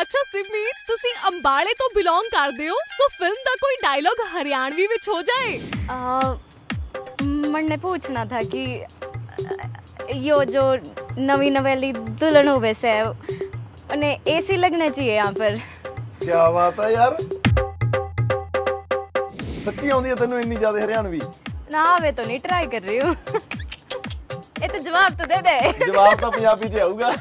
ਅੱਛਾ ਸਿਮੀ ਤੁਸੀਂ ਅੰਬਾਲੇ ਤੋਂ ਬਿਲੋਂਗ ਕਰਦੇ ਹੋ ਸੋ ਫਿਲਮ ਦਾ ਕੋਈ ਡਾਇਲੌਗ ਹਰਿਆਣਵੀ ਵਿੱਚ ਹੋ ਜਾਏ आ, मन ने पूछना था कि अ, यो जो नवी नवेली दुल्हन हो वैसे है उन्हें एसी लगना चाहिए यहाँ पर ਕੀ ਬਾਤ ਹੈ ਯਾਰ ਸੱਚੀ ਆਉਂਦੀ ਹੈ ਤੈਨੂੰ ਇੰਨੀ ਜ਼ਿਆਦਾ ਹਰਿਆਣਵੀ ना मैं तो नहीं ट्राई कर रही हूँ ये तो जवाब तो दे दे ਜਵਾਬ ਤਾਂ ਪੰਜਾਬੀ 'ਚ ਆਊਗਾ